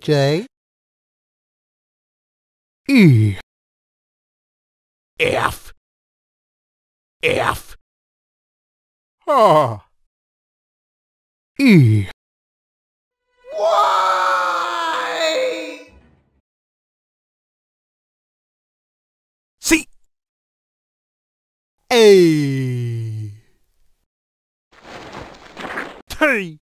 J. E. F. F. H. E. Why? C A T